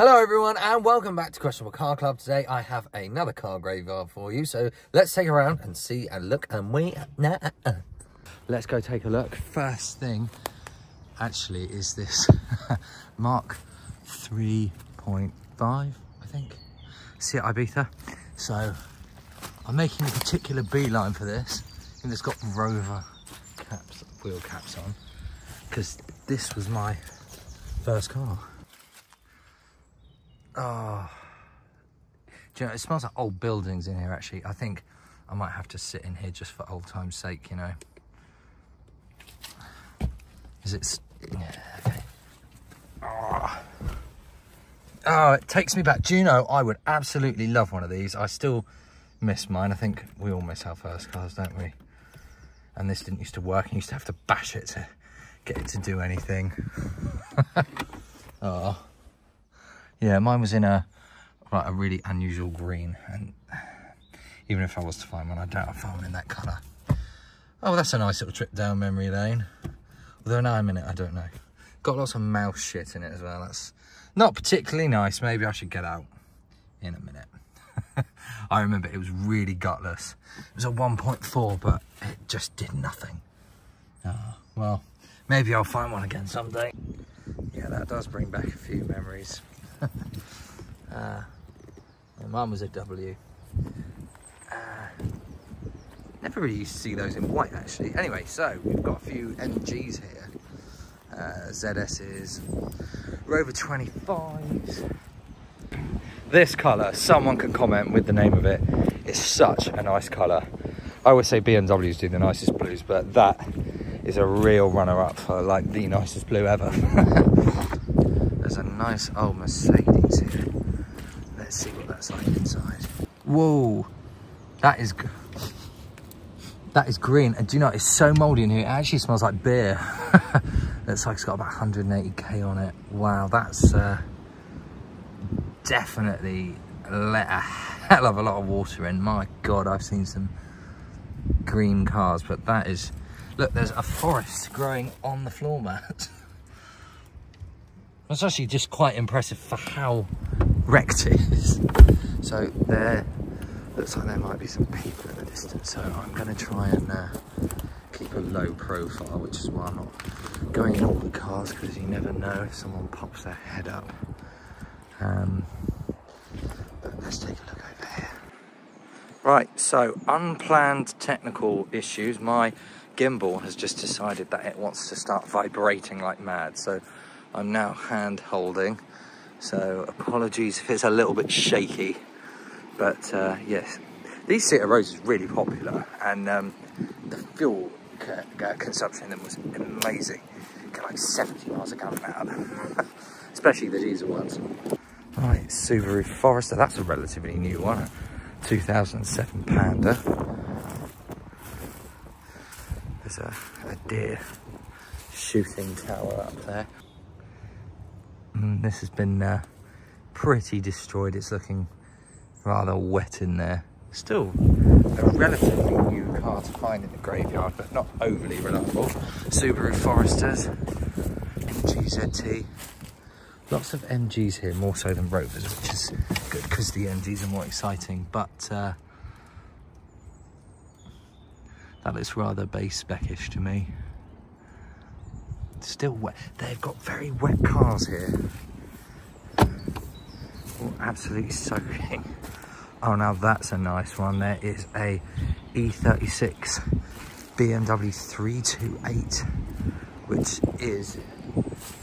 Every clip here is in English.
Hello everyone and welcome back to Questionable Car Club. Today I have another car graveyard for you. So let's take a round and see and look and we... Nah, uh. Let's go take a look. First thing actually is this Mark 3.5 I think. Seat Ibiza. So I'm making a particular beeline for this. And it's got Rover caps, wheel caps on. Because this was my first car. Oh. Do you know, it smells like old buildings in here, actually. I think I might have to sit in here just for old time's sake, you know. Is it... Yeah, okay. Oh. oh, it takes me back. Do you know, I would absolutely love one of these. I still miss mine. I think we all miss our first cars, don't we? And this didn't used to work. You used to have to bash it to get it to do anything. oh. Yeah, mine was in a like a really unusual green, and even if I was to find one, I doubt I'd find one in that colour. Oh, that's a nice little trip down memory lane. Although now I'm in it, I don't know. Got lots of mouse shit in it as well. That's not particularly nice. Maybe I should get out in a minute. I remember it was really gutless. It was a 1.4, but it just did nothing. Oh, well, maybe I'll find one again someday. Yeah, that does bring back a few memories. uh, mine was a W. Uh, never really used to see those in white actually. Anyway, so we've got a few MGs here. Uh, ZS's, Rover 25s. This colour, someone can comment with the name of it. It's such a nice colour. I always say BMWs do the nicest blues, but that is a real runner-up for like the nicest blue ever. Nice old Mercedes here. Let's see what that's like inside. Whoa, that is that is green. And do you know, it's so moldy in here. It actually smells like beer. Looks like it's got about 180k on it. Wow, that's uh, definitely let a hell of a lot of water in. My God, I've seen some green cars, but that is, look, there's a forest growing on the floor mat. That's actually just quite impressive for how wrecked it is. So there looks like there might be some people in the distance. So I'm going to try and uh, keep a low profile, which is why I'm not going in all the cars because you never know if someone pops their head up. Um, but let's take a look over here. Right, so unplanned technical issues. My gimbal has just decided that it wants to start vibrating like mad. So I'm now hand holding, so apologies if it's a little bit shaky. But uh, yes, these Seat Arosa is really popular, and um, the fuel uh, consumption in them was amazing. Get like 70 miles a gallon out of them, especially the diesel ones. Right, Subaru Forester, that's a relatively new one. 2007 Panda. There's a, a deer shooting tower up there. Mm, this has been uh, pretty destroyed. It's looking rather wet in there. Still a relatively new car to find in the graveyard, but not overly reliable. Subaru Foresters, MGZT. Lots of MGs here, more so than Rovers, which is good because the MGs are more exciting. But uh, that looks rather base specish to me still wet. They've got very wet cars here. Oh, absolutely soaking. Oh, now that's a nice one. There is a E36 BMW 328, which is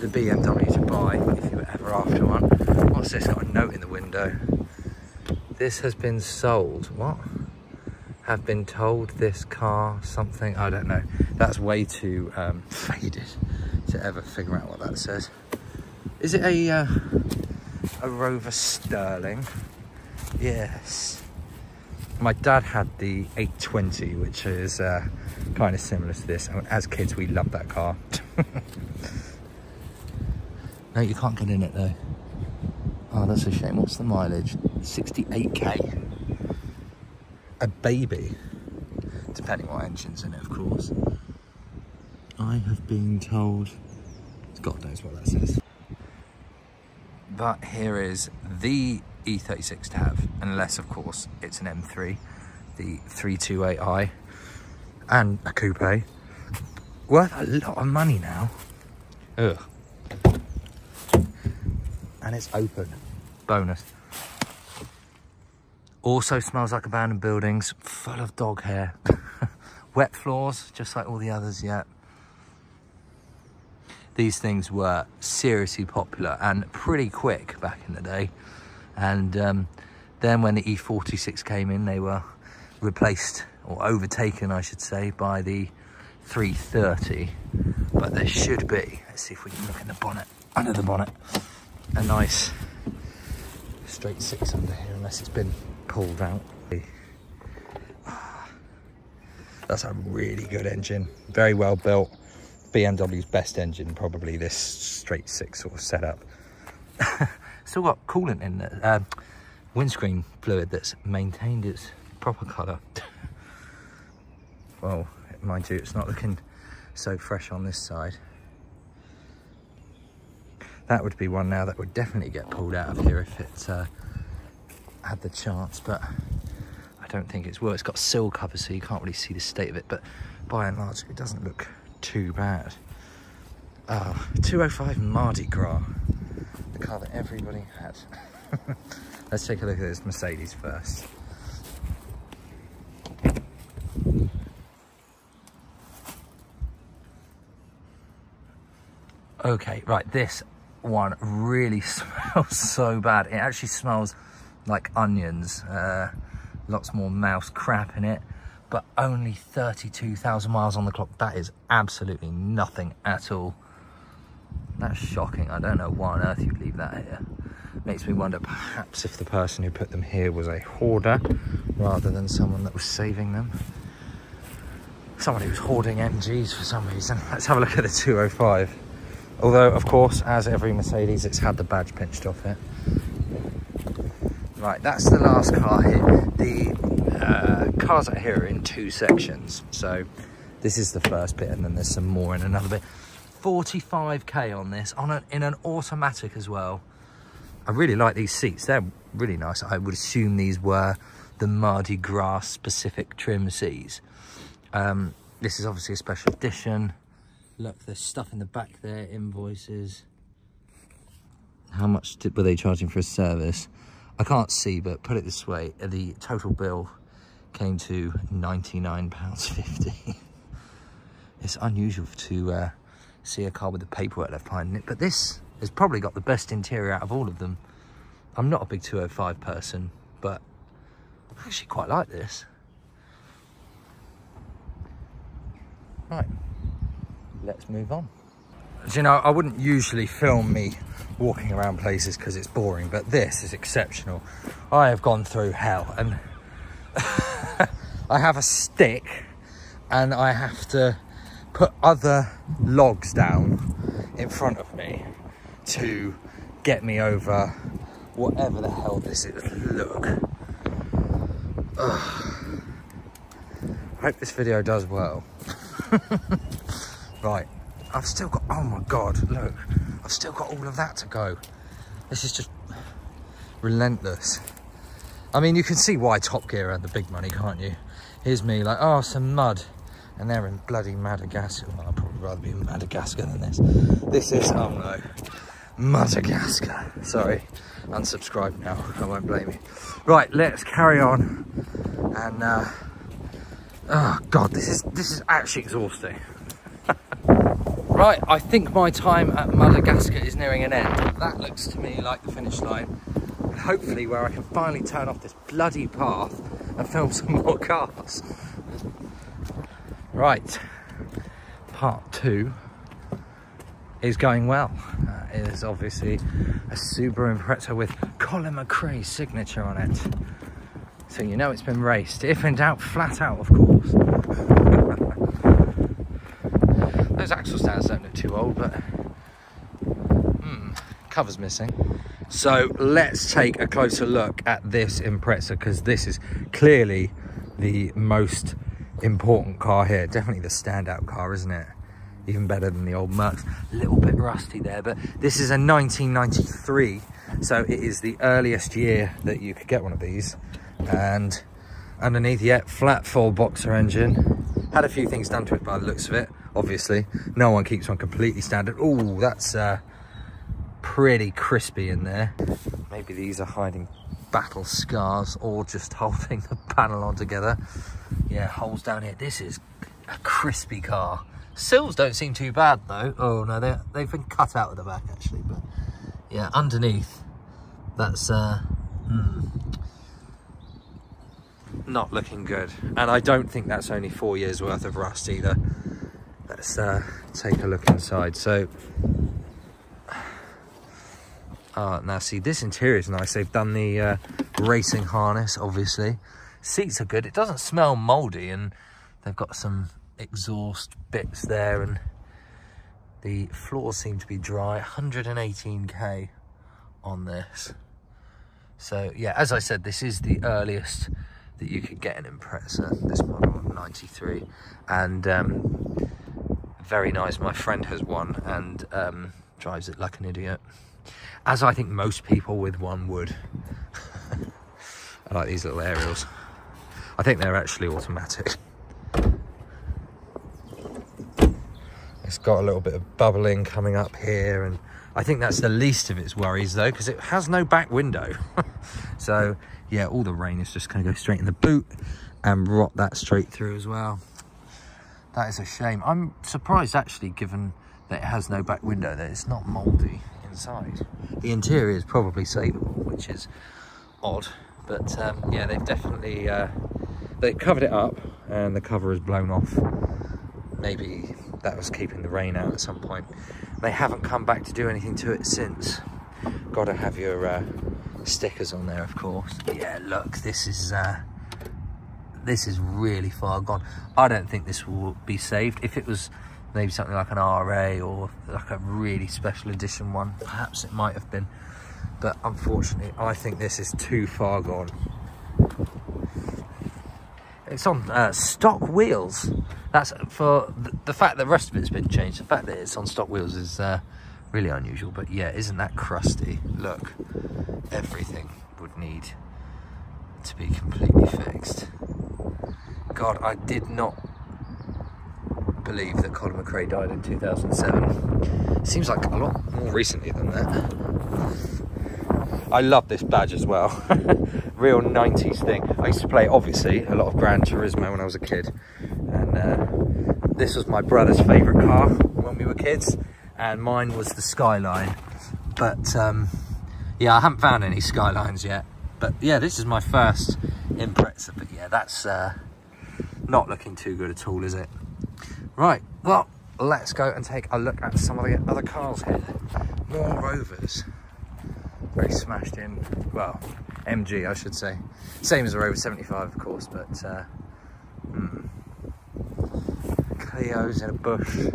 the BMW to buy if you were ever after one. What's this? Got a note in the window. This has been sold. What? Have been told this car something. I don't know. That's way too um, faded to ever figure out what that says. Is it a uh, a Rover Sterling? Yes. My dad had the 820, which is uh, kind of similar to this. As kids, we loved that car. no, you can't get in it though. Oh, that's a shame. What's the mileage? 68k. A baby. Depending what engine's in it, of course. I have been told, God knows what that says. but here is the E36 to have, unless of course it's an M3, the 328i, and a coupe. Worth a lot of money now. Ugh. And it's open. Bonus. Also smells like abandoned buildings, full of dog hair. Wet floors, just like all the others yet. These things were seriously popular and pretty quick back in the day. And um, then when the E46 came in, they were replaced or overtaken, I should say, by the 330. But there should be, let's see if we can look in the bonnet, under the bonnet, a nice straight six under here, unless it's been pulled out. That's a really good engine, very well built. BMW's best engine, probably this straight six sort of setup. Still got coolant in the uh, windscreen fluid that's maintained its proper colour. well, mind you, it's not looking so fresh on this side. That would be one now that would definitely get pulled out of here if it uh, had the chance, but I don't think it's well. It's got sill cover, so you can't really see the state of it, but by and large, it doesn't look too bad. Uh, 205 Mardi Gras, the car that everybody had. Let's take a look at this Mercedes first. Okay, right, this one really smells so bad. It actually smells like onions. Uh, lots more mouse crap in it, but only 32,000 miles on the clock. That is absolutely nothing at all. That's shocking. I don't know why on earth you'd leave that here. Makes me wonder perhaps if the person who put them here was a hoarder rather than someone that was saving them. Someone who was hoarding MGs for some reason. Let's have a look at the 205. Although, of course, as every Mercedes, it's had the badge pinched off it. Right, that's the last car here. The cars out here are in two sections. So this is the first bit and then there's some more in another bit. 45k on this, on an, in an automatic as well. I really like these seats. They're really nice. I would assume these were the Mardi Gras specific trim seats. Um, this is obviously a special edition. Look, there's stuff in the back there, invoices. How much did, were they charging for a service? I can't see, but put it this way, the total bill came to £99.50. it's unusual to uh, see a car with the paperwork left behind it, but this has probably got the best interior out of all of them. I'm not a big 205 person, but I actually quite like this. Right let's move on. Do you know, I wouldn't usually film me walking around places because it's boring, but this is exceptional. I have gone through hell and I have a stick and I have to put other logs down in front of me to get me over whatever the hell this is. Look. Ugh. I hope this video does well. Right, I've still got, oh my God, look, I've still got all of that to go. This is just relentless. I mean, you can see why Top Gear had the big money, can't you? Here's me like, oh, some mud. And they're in bloody Madagascar. Well, I'd probably rather be in Madagascar than this. This is, oh no, Madagascar. Sorry, unsubscribe now. I won't blame you. Right, let's carry on. And, uh, oh God, this is, this is actually exhausting. Right, I think my time at Madagascar is nearing an end. That looks to me like the finish line. hopefully where I can finally turn off this bloody path and film some more cars. Right, part two is going well. Uh, it is obviously a Subaru Impreza with Colin McRae's signature on it. So you know it's been raced. If in doubt, flat out, of course. Those axle stands don't look too old, but cover's missing. So let's take a closer look at this Impreza because this is clearly the most important car here. Definitely the standout car, isn't it? Even better than the old Mercs. A little bit rusty there, but this is a 1993 So it is the earliest year that you could get one of these. And underneath, yeah, flat four boxer engine. Had a few things done to it by the looks of it, obviously. No one keeps one completely standard. Oh, that's uh, pretty crispy in there. Maybe these are hiding battle scars or just holding the panel on together. Yeah, holes down here. This is a crispy car. Sills don't seem too bad though. Oh no, they they've been cut out of the back actually, but yeah, underneath, that's uh, hmm, not looking good. And I don't think that's only four years worth of rust either. Let's uh, take a look inside. So, uh, now see, this interior is nice. They've done the uh, racing harness, obviously. Seats are good. It doesn't smell mouldy and they've got some exhaust bits there and the floors seem to be dry 118k on this so yeah as i said this is the earliest that you could get an impreza this model 93 and um, very nice my friend has one and um, drives it like an idiot as i think most people with one would i like these little aerials i think they're actually automatic It's got a little bit of bubbling coming up here and I think that's the least of its worries though because it has no back window. so yeah, all the rain is just going to go straight in the boot and rot that straight through as well. That is a shame. I'm surprised actually given that it has no back window that it's not mouldy inside. The interior is probably savable, which is odd. But um, yeah, they've definitely, uh, they've covered it up and the cover is blown off. Maybe that was keeping the rain out at some point. They haven't come back to do anything to it since. Got to have your uh, stickers on there, of course. Yeah, look, this is uh, this is really far gone. I don't think this will be saved. If it was maybe something like an RA or like a really special edition one, perhaps it might have been. But unfortunately, I think this is too far gone. It's on uh, stock wheels. That's for the fact that the rest of it's been changed. The fact that it's on stock wheels is uh, really unusual. But yeah, isn't that crusty? Look, everything would need to be completely fixed. God, I did not believe that Colin McRae died in 2007. Seems like a lot more recently than that. I love this badge as well. Real 90s thing. I used to play, obviously, a lot of Gran Turismo when I was a kid. And uh, this was my brother's favourite car when we were kids. And mine was the Skyline. But, um, yeah, I haven't found any Skylines yet. But, yeah, this is my first Impreza. But, yeah, that's uh, not looking too good at all, is it? Right, well, let's go and take a look at some of the other cars here. More Rovers very smashed in, well, MG I should say. Same as a Rover 75 of course, but uh, mm. Clio's in a bush.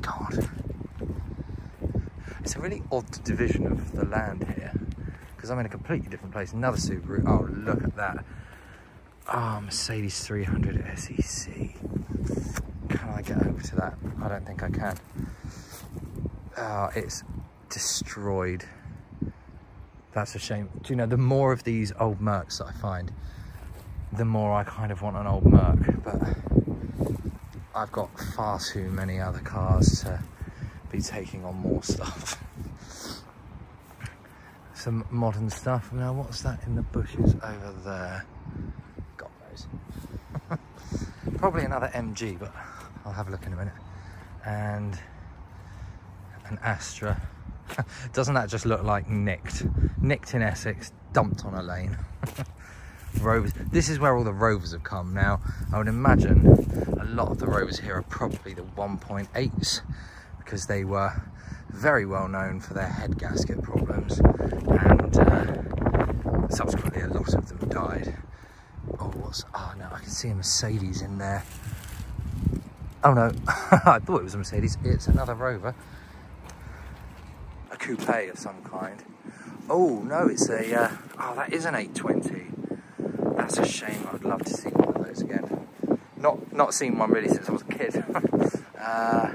God. It's a really odd division of the land here because I'm in a completely different place. Another Subaru, oh look at that. Ah, oh, Mercedes 300 SEC. Can I get over to that? I don't think I can. Oh, it's destroyed. That's a shame. Do you know, the more of these old Mercs that I find, the more I kind of want an old Merc, but I've got far too many other cars to be taking on more stuff. Some modern stuff. Now, what's that in the bushes over there? God knows. Probably another MG, but I'll have a look in a minute. And an Astra. Doesn't that just look like nicked? Nicked in Essex, dumped on a lane. Rovers. This is where all the Rovers have come. Now, I would imagine a lot of the Rovers here are probably the 1.8s because they were very well known for their head gasket problems and uh, subsequently a lot of them died. Oh, what's, oh no, I can see a Mercedes in there. Oh no, I thought it was a Mercedes. It's another Rover A coupe of some kind. Oh no, it's a, uh, oh that is an 820. That's a shame, I would love to see one of those again. Not, not seen one really since I was a kid. uh,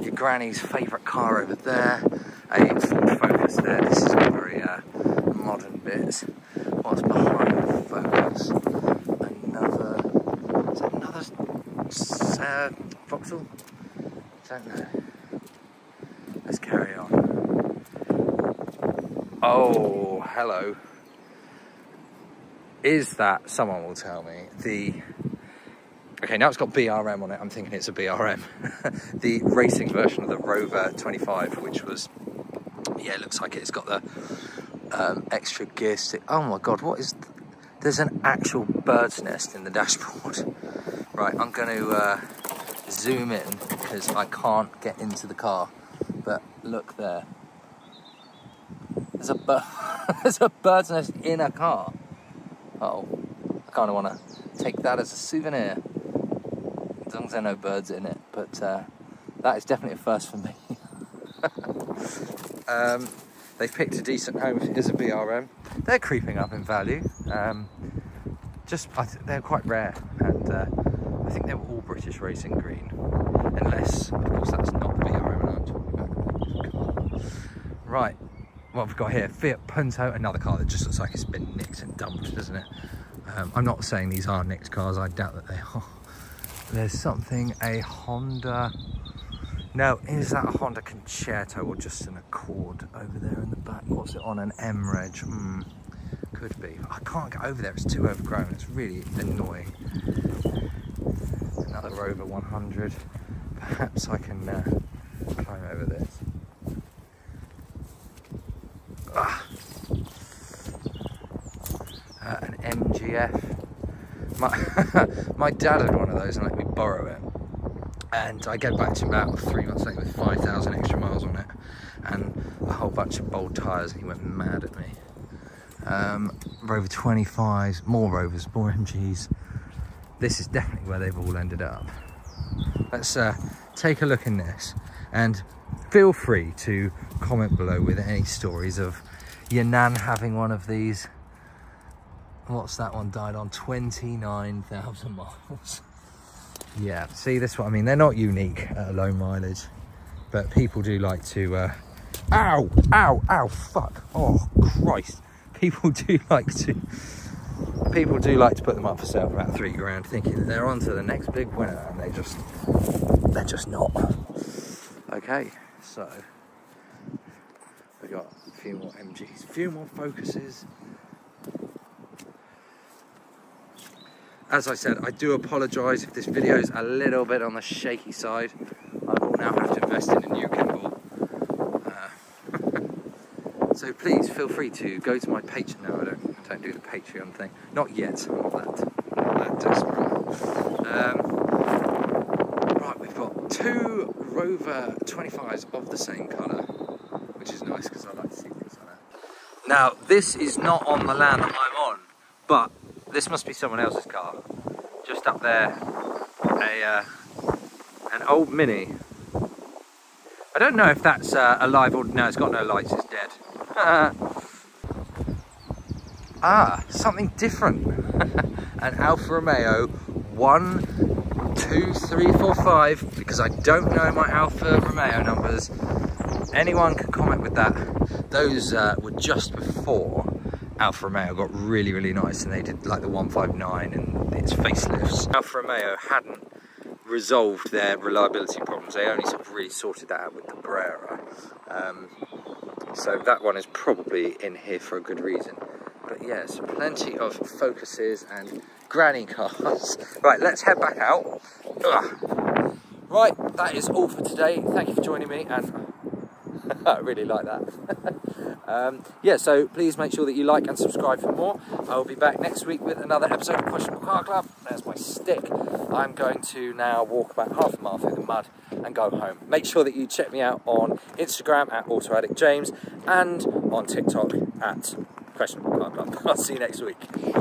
your granny's favourite car over there. a Ford Focus there. This is a very uh, modern bit. What's behind the Focus? Another, is that another uh, Vauxhall? Don't know. Let's carry on. Oh, hello. Is that, someone will tell me, the Okay, now it's got BRM on it. I'm thinking it's a BRM. the racing version of the Rover 25, which was, yeah, it looks like it. It's got the um, extra gear stick. Oh my God, what is, th there's an actual bird's nest in the dashboard. Right, I'm going to uh, zoom in because I can't get into the car. But look there. There's a, there's a bird's nest in a car. Oh, I kind of want to take that as a souvenir as long as there are no birds in it. But uh, that is definitely a first for me. um, they've picked a decent home. It is a BRM. They're creeping up in value. Um, just they're quite rare, and uh, I think they were all British racing green, unless of course that's not the BRM I'm talking about. Right, what we've got here, Fiat Punto, another car that just looks like it's been nicked and dumped, doesn't it? Um, I'm not saying these are nicked cars, I doubt that they are. There's something, a Honda, no, is that a Honda Concerto or just an Accord over there in the back? What's it on, an M-Reg? Mm, could be. I can't get over there, it's too overgrown, it's really annoying. Another Rover 100. Perhaps I can uh, climb over this. Ah. Uh, an MGF my, my dad had one of those and let me borrow it. And I get back to him about three months later with 5,000 extra miles on it and a whole bunch of bold tyres and he went mad at me. Um, Rover 25s, more Rovers, more MGs. This is definitely where they've all ended up. Let's uh, take a look in this and feel free to comment below with any stories of your nan having one of these what's that one died on 29,000 miles yeah see this one, I mean they're not unique at a low mileage but people do like to uh, ow ow ow fuck oh Christ people do like to people do like to put them up for sale for about three grand thinking they're on to the next big winner and they just they're just not okay so we got a few more MGs a few more focuses As I said, I do apologise if this video is a little bit on the shaky side. I will now have to invest in a new gimbal. So please feel free to go to my Patreon. No, I don't, I don't do the Patreon thing. Not yet. I'm not that, that desperate. Um, right, we've got two Rover 25s of the same colour, which is nice because I like to see things like that. Now, this is not on the land that I'm on, but this must be someone else's car. Just up there, a uh, an old Mini. I don't know if that's uh, alive or no. It's got no lights. It's dead. Ah, something different. an Alfa Romeo one, two, three, four, five. Because I don't know my Alfa Romeo numbers. Anyone can comment with that. Those uh, were just before Alfa Romeo got really, really nice and they did like the 159 and its facelifts. Alfa Romeo hadn't resolved their reliability problems. They only sort of really sorted that out with the Brera. Um, so that one is probably in here for a good reason. But yes, plenty of focuses and granny cars. right, let's head back out. Ugh. Right, that is all for today. Thank you for joining me and I really like that. um, yeah, so please make sure that you like and subscribe for more. I will be back next week with another episode of Questionable Car Club. There's my stick. I'm going to now walk about half a mile through the mud and go home. Make sure that you check me out on Instagram at AutoAddictJames and on TikTok at Questionable Car Club. I'll see you next week.